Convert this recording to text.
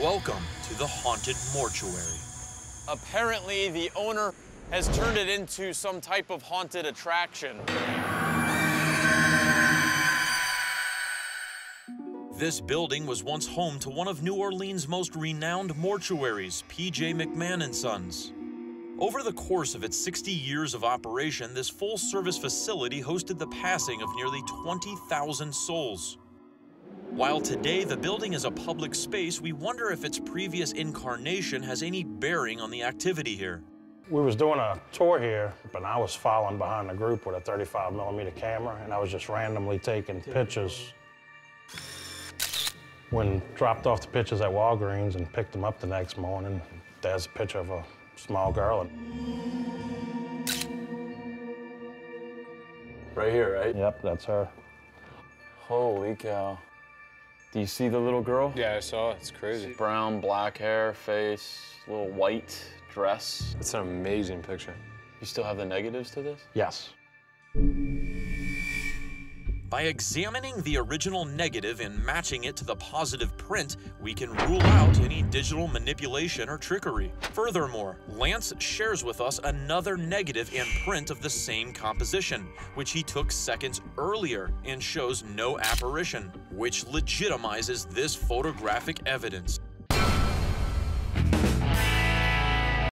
Welcome to the Haunted Mortuary. Apparently, the owner has turned it into some type of haunted attraction. This building was once home to one of New Orleans' most renowned mortuaries, P.J. McMahon and Sons. Over the course of its 60 years of operation, this full-service facility hosted the passing of nearly 20,000 souls. While today the building is a public space, we wonder if its previous incarnation has any bearing on the activity here. We was doing a tour here, but I was following behind the group with a 35 millimeter camera, and I was just randomly taking pictures. When dropped off the pictures at Walgreens and picked them up the next morning, there's a picture of a small girl. Right here, right? Yep, that's her. Holy cow. Do you see the little girl? Yeah, I saw it. It's crazy. Brown, black hair, face, little white dress. It's an amazing picture. You still have the negatives to this? Yes. By examining the original negative and matching it to the positive print, we can rule out any digital manipulation or trickery. Furthermore, Lance shares with us another negative and print of the same composition, which he took seconds earlier and shows no apparition, which legitimizes this photographic evidence.